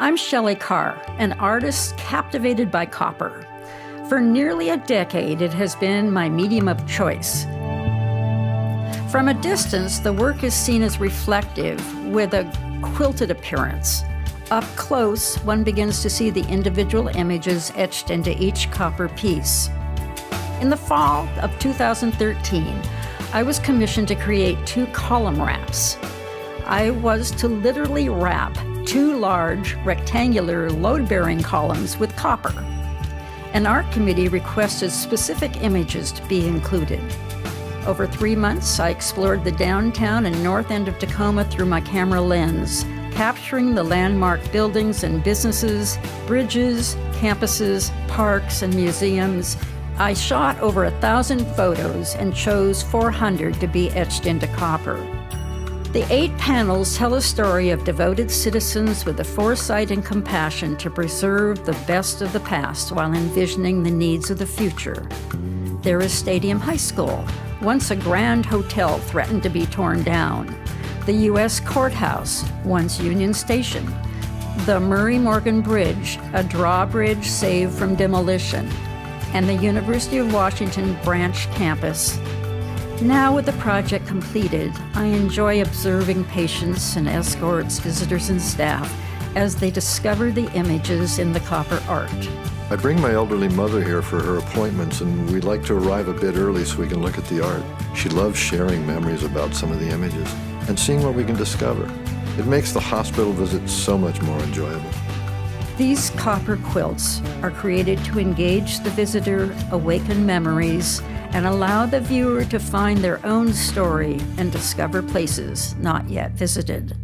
I'm Shelley Carr, an artist captivated by copper. For nearly a decade, it has been my medium of choice. From a distance, the work is seen as reflective with a quilted appearance. Up close, one begins to see the individual images etched into each copper piece. In the fall of 2013, I was commissioned to create two column wraps. I was to literally wrap two large rectangular load bearing columns with copper. An art committee requested specific images to be included. Over three months, I explored the downtown and north end of Tacoma through my camera lens, capturing the landmark buildings and businesses, bridges, campuses, parks, and museums. I shot over a thousand photos and chose 400 to be etched into copper. The eight panels tell a story of devoted citizens with the foresight and compassion to preserve the best of the past while envisioning the needs of the future. There is Stadium High School, once a grand hotel threatened to be torn down. The U.S. Courthouse, once Union Station. The Murray Morgan Bridge, a drawbridge saved from demolition. And the University of Washington Branch Campus, now, with the project completed, I enjoy observing patients and escorts, visitors, and staff as they discover the images in the copper art. I bring my elderly mother here for her appointments, and we like to arrive a bit early so we can look at the art. She loves sharing memories about some of the images and seeing what we can discover. It makes the hospital visit so much more enjoyable. These copper quilts are created to engage the visitor, awaken memories, and allow the viewer to find their own story and discover places not yet visited.